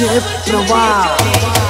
DJ a